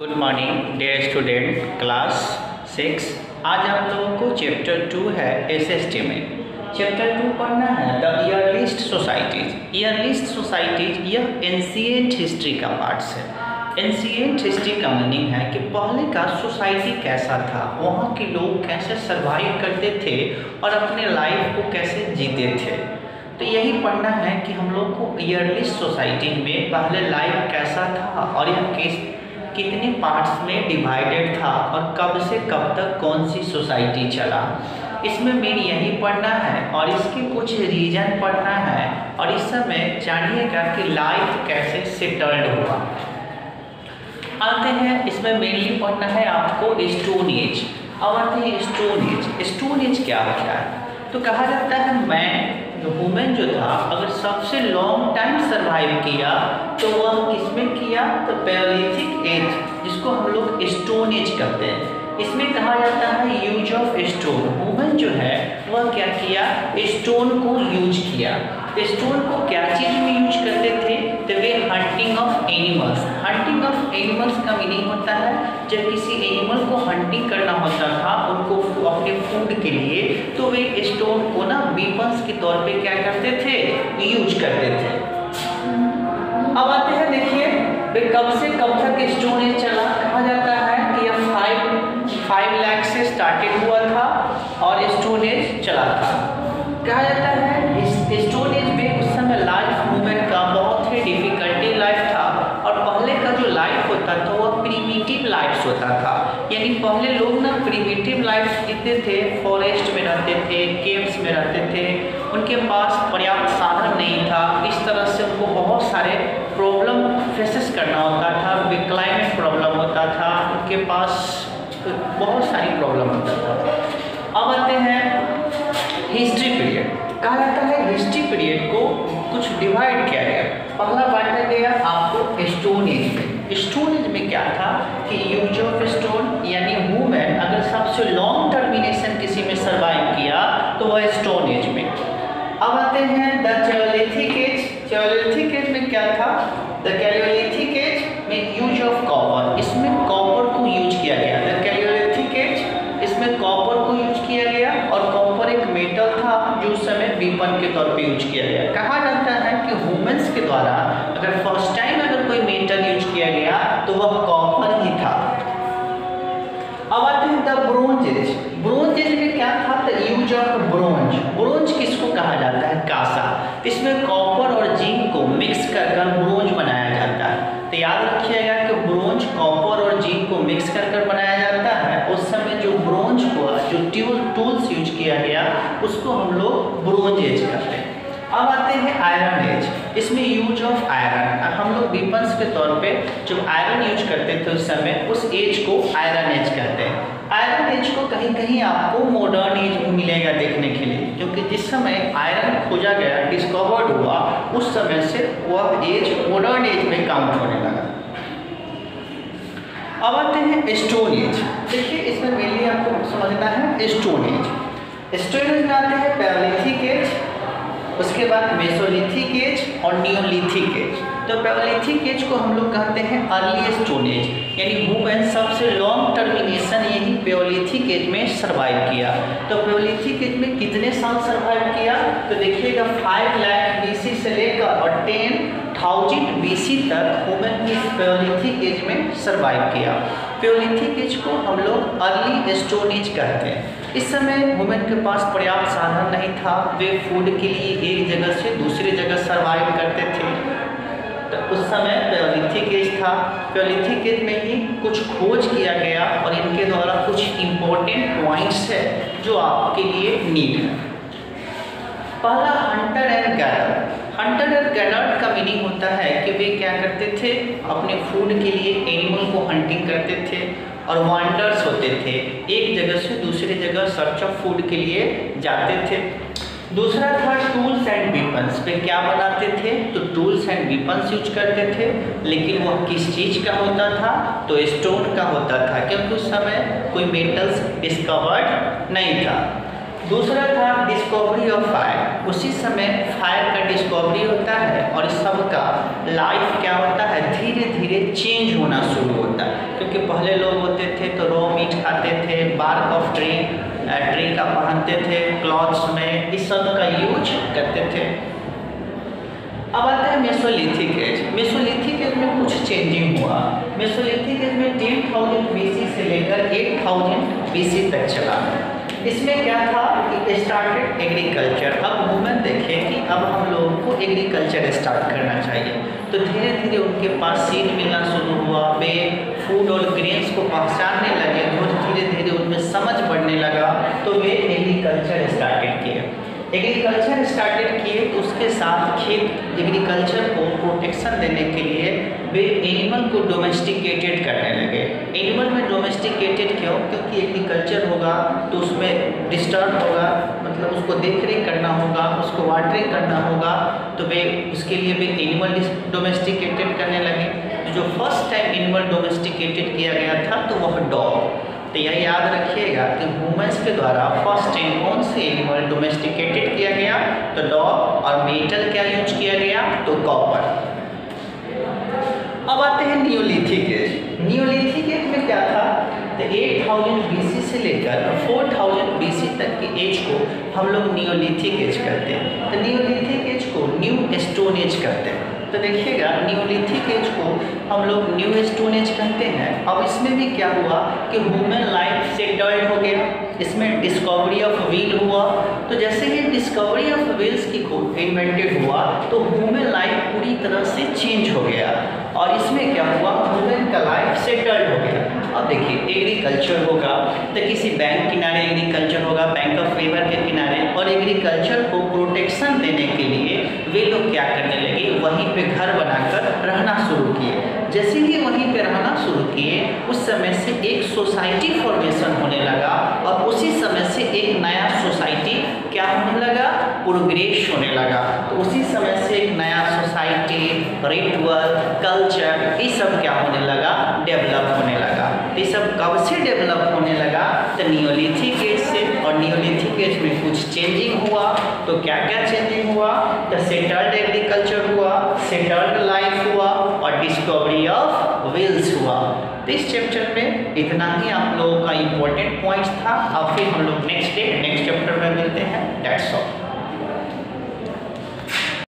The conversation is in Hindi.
Good morning dear student class six आज आप लोगों को चैप्टर टू है एसएसटी में। चैप्टर टू पढ़ना है the earliest societies earliest societies यह एंशियंट हिस्ट्री का पार्ट्स है। एंशियंट हिस्ट्री का मीनिंग है कि पहले का सोसाइटी कैसा था, वहाँ के लोग कैसे सर्वाइव करते थे और अपने लाइफ को कैसे जीते थे। तो यही पढ़ना है कि हम लोग को ईयरलिस्ट सोसाइटी में पहले लाइफ कैसा था और यह किस कितने पार्ट्स में डिवाइडेड था और कब से कब तक कौन सी सोसाइटी चला। इसमें मेन यही पढ़ना है और इसके कुछ रीजन पढ़ना है और इस समय जानिएगा कि लाइफ कैसे सेटल्ड हुआ। आते हैं, इसमें मेनली पढ़ना है आपको स्टोन एज अब आते हैं स्टोन एज स्टोन एज क्या होता है? तो कहा जाता है मैन वुमेन जो था, अगर सबसे लॉन्ग टाइम सर्वाइव किया तो वह किसमें किया? तो पैलिथिक एज जिसको हम लोग स्टोन एज कहते हैं। इसमें कहा जाता है यूज़ ऑफ़ स्टोन वुमेन जो है, वह क्या किया? स्टोन को यूज़ किया। स्टोन को क्या चीज़ में यूज़ करते थे? तो वे hunting of animals hunting of animals का मीनिंग होता है। जब किसी एनिमल को हंटिंग करना होता था, उनको अपने फ़ूड के लिए तो वे स्टोन को ना वीपन्स के तौर पे क्या करते थे? यूज़ करते थे। अब आते हैं, देखिए, वे कब से कब तक स्टोन एज चला कहा जाता है कि यह फाइव फाइव लैख से स्टार्टेड हुआ था और स्टोन एज चला था। कहा जाता प्रीमिटिव लाइफ होता था। यानी पहले लोग ना प्रीमिटिव लाइफ जीते थे फॉरेस्ट में रहते थे केव्स में रहते थे, उनके पास पर्याप्त साधन नहीं था। इस तरह से उनको बहुत सारे प्रॉब्लम फेसेस करना होता था क्लाइमेट प्रॉब्लम होता था, उनके पास बहुत सारी प्रॉब्लम होता था। अब आते हैं हिस्ट्री पीरियड कहा जाता है हिस्ट्री पीरियड को कुछ डिवाइड किया गया। पहला बांटा गया आपको स्टोन एज में। स्टोन एज में क्या था कि यूज़ ऑफ़ स्टोन, यानी वुमेन, अगर सबसे लॉन्ग टर्मिनेशन किसी में सर्वाइव किया तो वह स्टोन एज में। अब आते हैं the chalcolithic age chalcolithic age में क्या था? द कैलोलिथिक एज में यूज़ ऑफ़ कॉपर इसमें कॉपर को यूज़ किया गया। द कैलोलिथिक एज इसमें कॉपर को यूज़ किया गया और कॉपर एक मेटल था जो समय वीपन के तौर पे यूज़ किया गया। कहा जाता है कि वुमेन्स के द्वारा अगर फ़र्स्ट टाइम कोई मेटल यूज़ किया गया तो वह कॉपर ही था। अब आते हैं the bronze age bronze age में क्या था? The use of bronze bronze किसको कहा जाता है? कासा। इसमें कॉपर और जिंक को मिक्स कर कर ब्रोंज बनाया जाता है। तो याद रखिएगा कि ब्रोंज कॉपर और जिंक को मिक्स कर कर बनाया जाता है। उस समय जो ब्रोंज को जो ट्यूल टूल्स यूज़ किया गया, उसको हम लोग ब्रोंज एज कहते हैं। अब आते हैं आयरन एज इसमें यूज़ ऑफ़ आयरन हम लोग वीपन्स के तौर पे जब आयरन यूज़ करते थे उस समय, उस एज को आयरन एज कहते हैं। आयरन एज को कहीं कहीं आपको मॉडर्न एज मिलेगा देखने के लिए, क्योंकि जिस समय आयरन खोजा गया डिस्कवर्ड हुआ, उस समय से वह एज मॉडर्न एज में काउंट होने लगा। अब आते हैं स्टोन एज देखिए, इसमें मेनली आपको समझना है स्टोन एज स्टोन एज में आते हैं पैरालिथिक एज उसके बाद मेसोलिथिक एज और नियोलिथिक एज। तो पैरालिथिक एज को हम लोग कहते हैं अर्ली स्टोन एज यानी वुमेन सबसे लॉन्ग टर्मिनेशन यही पेओलिथिक एज में सर्वाइव किया। तो पेओलिथिक एज में कितने साल सर्वाइव किया? तो देखिएगा फाइव लाख बीसी से लेकर और टेन थाउज़ेंड बीसी तक वुमेन इस पेओलिथिक एज में सर्वाइव किया। पेओलिथिक एज को हम लोग अर्ली स्टोन एज कहते हैं। इस समय वुमेन के पास पर्याप्त साधन नहीं था। वे फ़ूड के लिए एक जगह से दूसरी जगह सर्वाइव करते थे। तो उस समय पेओलिथिक एज था। पेओलिथिक एज में ही कुछ खोज किया गया और इनके द्वारा कुछ इम्पोर्टेंट पॉइंट्स है जो आपके लिए नीड है। पहला hunter and gather hunter gather का मीनिंग होता है कि वे क्या करते थे? अपने फ़ूड के लिए एनिमल को हंटिंग करते थे और वांडर्स होते थे। एक जगह से दूसरी जगह सर्च ऑफ़ फ़ूड के लिए जाते थे। दूसरा था टूल्स एंड वीपन्स वे क्या बनाते थे? तो टूल्स एंड वीपन्स यूज़ करते थे। लेकिन वह किस चीज़ का होता था? तो स्टोन का होता था। क्योंकि उस समय कोई मेटल्स डिस्कवर्ड नहीं था। दूसरा था डिस्कवरी ऑफ़ फायर उसी समय फायर का डिस्कवरी होता है और सबका लाइफ क्या होता है? धीरे धीरे चेंज होना शुरू होता है। क्योंकि पहले लोग होते थे तो रॉ मीट खाते थे बार्क ऑफ़ ट्री ट्री का पहनते थे क्लॉथ्स में, इस सब का यूज़ करते थे। अब आता है मेसोलिथिक एज मेसोलिथिक एज में कुछ चेंजिंग हुआ। मेसोलिथिक एज में टेन थाउज़ेंड बी से लेकर एट थाउज़ेंड बी तक चला। इसमें क्या था कि स्टार्टेड एग्रीकल्चर अब वुमेन देखें कि अब हम लोगों को एग्रीकल्चर स्टार्ट करना चाहिए। तो धीरे धीरे उनके पास सीड मिलना शुरू हुआ, वे फ़ूड और ग्रेन्स को पहचानने लगे और धीरे धीरे उनमें समझ बढ़ने लगा तो वे एग्रीकल्चर स्टार्टेड किए। एग्रीकल्चर स्टार्टेड किए तो उसके साथ खेत एग्रीकल्चर को प्रोटेक्शन देने के लिए वे एनिमल को डोमेस्टिकेटेड करने लगे। एनिमल में डोमेस्टिकेटेड क्यों? क्योंकि एग्रीकल्चर होगा तो उसमें डिस्टर्ब होगा मतलब उसको देख रेख करना होगा, उसको वाटरिंग करना होगा तो वे उसके लिए वे एनिमल डोमेस्टिकेटेड करने लगे। तो जो फ़र्स्ट टाइम एनिमल डोमेस्टिकेटेड किया गया था तो वह डॉग तो यह याद रखिएगा कि वुमेंस के द्वारा फ़र्स्ट टाइम कौन से एनिमल डोमेस्टिकेटेड किया गया? तो डॉग और मेटल क्या यूज़ किया गया? तो कॉपर अब आते हैं नियोलिथिक एज नियोलिथिक एज में क्या था तो 8000 बीसी से लेकर 4000 बीसी तक की एज को हम लोग नियोलिथिक एज करते हैं। तो नियोलिथिक एज को न्यू स्टोन एज करते हैं। तो देखिएगा न्यूलिथिक एज को हम लोग न्यू स्टोन एज कहते हैं। अब इसमें भी क्या हुआ कि ह्यूमन लाइफ सेटल्ड हो गया। इसमें डिस्कवरी ऑफ़ व्हील हुआ। तो जैसे ही डिस्कवरी ऑफ़ व्हील्स की को इन्वेंटेड हुआ तो ह्यूमन लाइफ पूरी तरह से चेंज हो गया। और इसमें क्या हुआ? ह्यूमन का लाइफ सेटल्ड हो गया। अब देखिए एग्रीकल्चर होगा तो किसी बैंक किनारे एग्रीकल्चर होगा बैंक ऑफ़ फेवर के किनारे, और एग्रीकल्चर को प्रोटेक्शन देने के लिए वे लोग क्या करने लगे? वहीं पे घर बनाकर रहना शुरू किए। जैसे ही वहीं पे रहना शुरू किए, उस समय से एक सोसाइटी फॉर्मेशन होने लगा, और उसी समय से एक नया सोसाइटी क्या होने लगा? प्रोग्रेस होने लगा। तो उसी समय से एक नया सोसाइटी रिचुअल कल्चर ये सब क्या होने लगा? डेवलप होने लगा। ये सब कब से डेवलप होने लगा? तो नियोलिथिक एज से, और नियोलिथिक एज में कुछ चेंजिंग हुआ तो क्या क्या चेंजिंग हुआ? तो सेटल्ड एग्रीकल्चर हुआ सेटल्ड लाइफ हुआ, और डिस्कवरी ऑफ़ व्हील्स हुआ। तो इस चैप्टर में इतना ही आप लोगों का इम्पोर्टेंट पॉइंट था। अब फिर हम लोग नेक्स्ट डे नेक्स्ट चैप्टर में मिलते हैं। That's all